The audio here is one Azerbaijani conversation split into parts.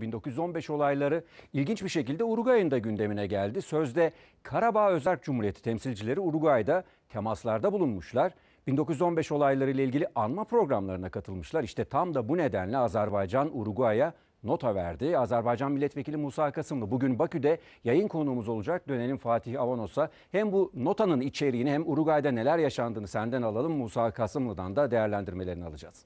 1915 olayları ilginç bir şekilde Uruguay'ın da gündemine geldi. Sözde Karabağ Özerk Cumhuriyeti temsilcileri Uruguay'da temaslarda bulunmuşlar. 1915 olayları ile ilgili anma programlarına katılmışlar. İşte tam da bu nedenle Azerbaycan Uruguay'a nota verdi. Azerbaycan Milletvekili Musa Kasımlı bugün Bakü'de yayın konuğumuz olacak. Dönelim Fatih Avanos'a. Hem bu notanın içeriğini hem Uruguay'da neler yaşandığını senden alalım. Musa Kasımlı'dan da değerlendirmelerini alacağız.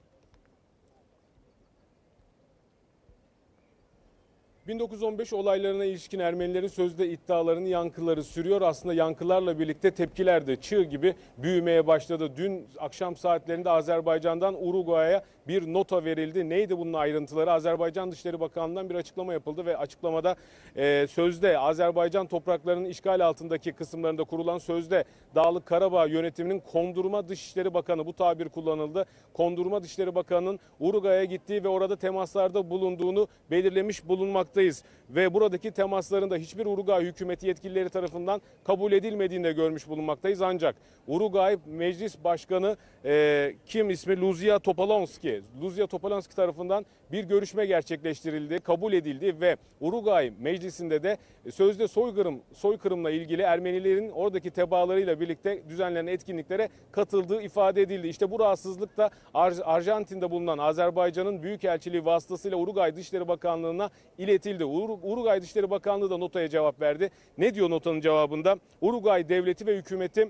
1915 olaylarına ilişkin Ermenilerin sözde iddialarının yankıları sürüyor. Aslında yankılarla birlikte tepkiler de çığ gibi büyümeye başladı. Dün akşam saatlerinde Azerbaycan'dan Uruguay'a bir nota verildi. Neydi bunun ayrıntıları? Azerbaycan Dışişleri Bakanlığı'ndan bir açıklama yapıldı ve açıklamada e, sözde Azerbaycan topraklarının işgal altındaki kısımlarında kurulan sözde Dağlık Karabağ yönetiminin kondurma Dışişleri Bakanı bu tabir kullanıldı. Kondurma Dışişleri Bakanı'nın Uruguay'a gittiği ve orada temaslarda bulunduğunu belirlemiş bulunmaktayız. Ve buradaki temaslarında hiçbir Uruguay hükümeti yetkilileri tarafından kabul edilmediğini de görmüş bulunmaktayız. Ancak Uruguay Meclis Başkanı e, kim ismi Luzia Topalonski. Luzia Topalonski tarafından bir görüşme gerçekleştirildi, kabul edildi ve Uruguay Meclisi'nde de sözde soykırım, soykırımla ilgili Ermenilerin oradaki tebaalarıyla birlikte düzenlenen etkinliklere katıldığı ifade edildi. İşte bu rahatsızlık da Ar- Arjantin'de bulunan Azerbaycan'ın Büyükelçiliği vasıtasıyla Uruguay Dışişleri Bakanlığı'na iletildi. Ur- Uruguay Dışişleri Bakanlığı da notaya cevap verdi. Ne diyor notanın cevabında? Uruguay devleti ve hükümeti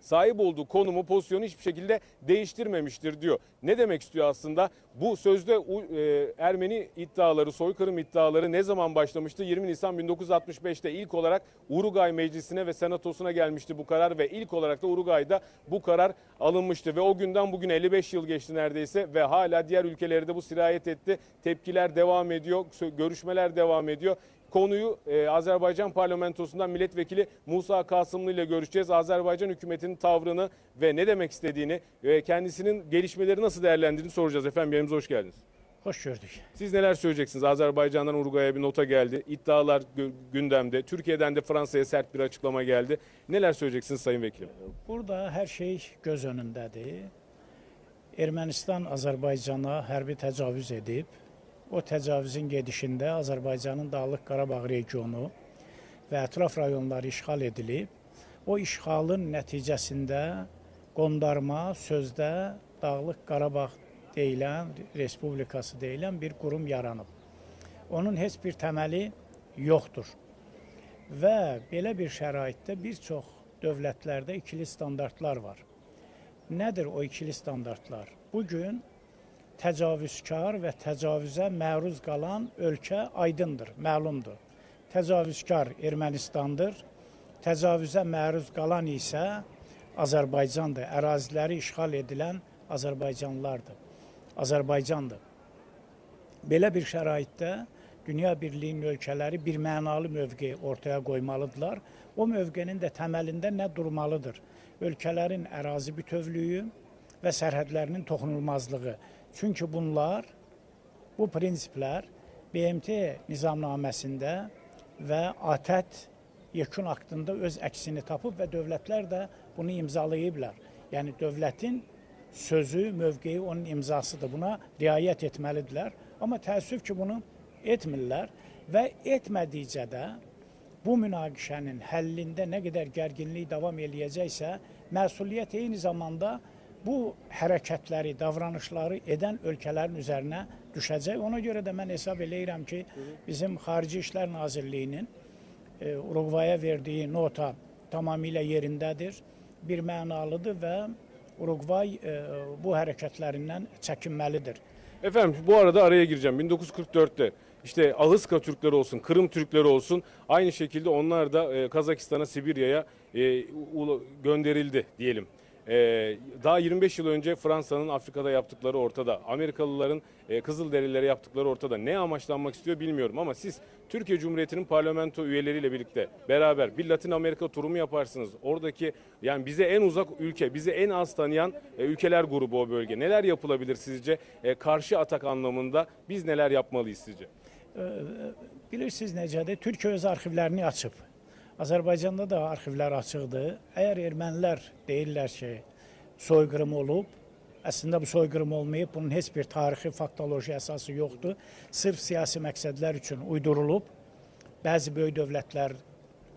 sahip olduğu konumu, pozisyonu hiçbir şekilde değiştirmemiştir diyor. Ne demek istiyor aslında? Bu sözde e, Ermeni iddiaları, soykırım iddiaları ne zaman başlamıştı? 20 Nisan 1965'te ilk olarak Uruguay Meclisi'ne ve Senatosu'na gelmişti bu karar ve ilk olarak da Uruguay'da bu karar alınmıştı ve o günden bugün 55 yıl geçti neredeyse ve hala diğer ülkelerde de bu sirayet etti. Tepkiler devam ediyor, görüşmeler devam ediyor. Konuyu e, Azerbaycan parlamentosundan milletvekili Musa Kasımlı ile görüşeceğiz. Azerbaycan hükümetinin tavrını ve ne demek istediğini ve kendisinin gelişmeleri nasıl değerlendirdiğini soracağız. Efendim yerimize hoş geldiniz. Hoş gördük. Siz neler söyleyeceksiniz? Azerbaycan'dan Uruguay'a bir nota geldi. İddialar gündemde. Türkiye'den de Fransa'ya sert bir açıklama geldi. Neler söyleyeceksiniz Sayın Vekilim? Burada her şey göz önündədir. Ermənistan Azərbaycana hərbi təcavüz edib. O təcavüzün gedişində Azərbaycanın Dağlıq Qarabağ regionu və ətraf rayonları işğal edilib. O işğalın nəticəsində qondarma sözdə Dağlıq Qarabağ deyilən, respublikası deyilən bir qurum yaranıb. Onun heç bir təməli yoxdur. Və belə bir şəraitdə bir çox dövlətlərdə ikili standartlar var. Nədir o ikili standartlar? Bugün təcavüzkar və təcavüzə məruz qalan ölkə aydındır, məlumdur. Təcavüzkar Ermənistandır, təcavüzə məruz qalan isə Azərbaycandır, əraziləri işğal edilən Azərbaycanlılardır, Azərbaycandır. Belə bir şəraitdə Dünya Birliyinin ölkələri bir mənalı mövqe ortaya qoymalıdırlar. O mövqenin də təməlində nə durmalıdır? Ölkələrin ərazi bütövlüyü və sərhədlərinin toxunulmazlığı. Çünki bunlar, bu prinsiplər BMT nizamnaməsində və ATƏT yekun aktında öz əksini tapıb və dövlətlər də bunu imzalayıblar. Yəni dövlətin sözü, mövqeyi onun imzasıdır. Buna riayət etməlidirlər. Amma təəssüf ki, bunu etmirlər və etmədikcə də bu münaqişənin həllində nə qədər gərginlik davam eləyəcəksə, məsuliyyət eyni zamanda bu hərəkətləri, davranışları edən ölkələrin üzərinə düşəcək. Ona görə də mən hesab eləyirəm ki, bizim Xarici İşlər Nazirliyinin e, Uruguaya verdiyi nota tamamilə yerindədir, bir mənalıdır və Uruguay e, bu hərəkətlərindən çəkinməlidir. Efendim bu arada araya gireceğim. 1944'te işte Ahıska Türkleri olsun, Kırım Türkleri olsun aynı şekilde onlar da e, Kazakistan'a, Sibirya'ya e, gönderildi diyelim. Ee, daha 25 yıl önce Fransa'nın Afrika'da yaptıkları ortada. Amerikalıların e, Kızılderililere yaptıkları ortada. Ne amaçlanmak istiyor bilmiyorum ama siz Türkiye Cumhuriyeti'nin parlamento üyeleriyle birlikte beraber bir Latin Amerika turu mu yaparsınız? Oradaki yani bize en uzak ülke, bizi en az tanıyan e, ülkeler grubu o bölge. Neler yapılabilir sizce? E, karşı atak anlamında biz neler yapmalıyız sizce? Bilirsiniz necədir? Türkiyə öz arxivlərini açıb. Azərbaycanda da arxivlər açıqdır. Əgər ermənilər deyirlər ki, soyqırım olub, Əslində bu soyqırım olmayıb. Bunun heç bir tarixi, faktoloji əsası yoxdur. Sırf siyasi məqsədlər üçün uydurulub. Bəzi böyük dövlətlər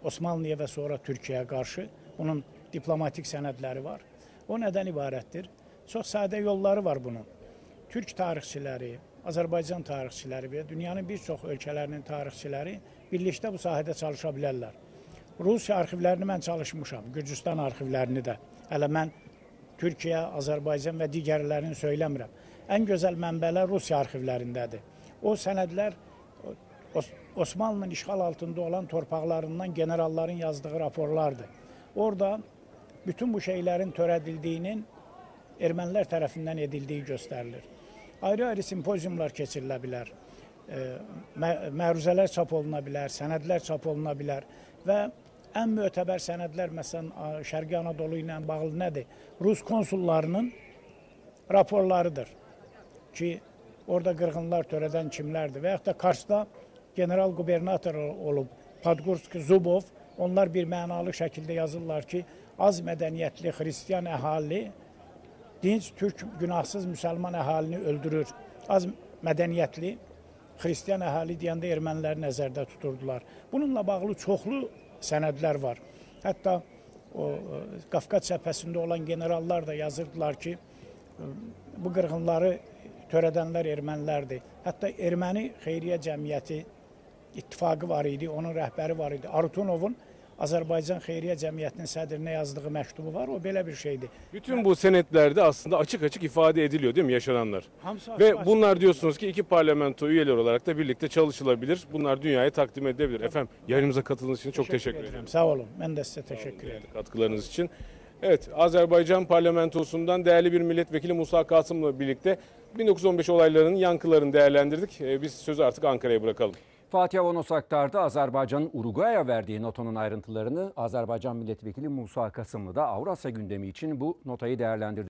Osmanlıya və sonra Türkiyəyə qarşı bunun diplomatik sənədləri var. O nədən ibarətdir? Çox sadə yolları var bunun. Türk tarixçiləri, Azərbaycan tarixçiləri və dünyanın bir çox ölkələrinin tarixçiləri birlikdə bu sahədə çalışa bilərlər. Rusiya arxivlərini mən çalışmışam, Gürcüstan arxivlərini də. Hələ mən Türkiyə, Azərbaycan və digərlərini söyləmirəm. Ən gözəl mənbələr Rusiya arxivlərindədir. O sənədlər Os- Osmanlının işğal altında olan torpaqlarından generalların yazdığı raporlardır. Orada bütün bu şeylərin törədildiyinin ermənilər tərəfindən edildiyi göstərilir. Ayrı-ayrı simpoziumlar keçirilə bilər. e, mə- Məruzələr çap oluna bilər, sənədlər çap oluna bilər və ən mötəbər sənədlər məsələn Şərqi Anadolu ilə bağlı nədir? Rus konsullarının raporlarıdır ki, orada qırğınlar törədən kimlərdir və yaxud da Karsda general qubernator olub Podgorski Zubov onlar bir mənalı şəkildə yazırlar ki, az mədəniyyətli xristian əhali dinc türk günahsız müsəlman əhalini öldürür. Az mədəniyyətli xristian əhali deyəndə erməniləri nəzərdə tuturdular. Bununla bağlı çoxlu sənədlər var. Hətta o e, Qafqaz cəbhəsində olan generallar da yazırdılar ki, e, bu qırğınları törədənlər ermənilərdir. Hətta erməni xeyriyyə cəmiyyəti ittifaqı var idi, onun rəhbəri var idi. Artunovun Azərbaycan Xeyriyyə Cəmiyyətinin sədrinə yazdığı məktubu var. O belə bir şeydir. Bütün bu senetlerde aslında açık açık ifade ediliyor değil mi yaşananlar? Hamısı Ve açıq-açıq bunlar diyorsunuz ki iki parlamento üyeleri olarak da birlikte çalışılabilir. Bunlar dünyaya takdim edilebilir. Efendim yayınımıza katıldığınız için çok teşekkür ederim. Sağ olun. Mən də sizə təşəkkür edirəm. katkılarınız için. Evet, Azerbaycan parlamentosundan değerli bir milletvekili Musa Kasım'la birlikte 1915 olaylarının yankılarını değerlendirdik. Ee, Biz sözü artık Ankara'ya bırakalım. Fatih Avanos aktardı. Azerbaycan'ın Uruguay'a verdiği notanın ayrıntılarını Azerbaycan Milletvekili Musa Kasımlı da Avrasya gündemi için bu notayı değerlendirdi.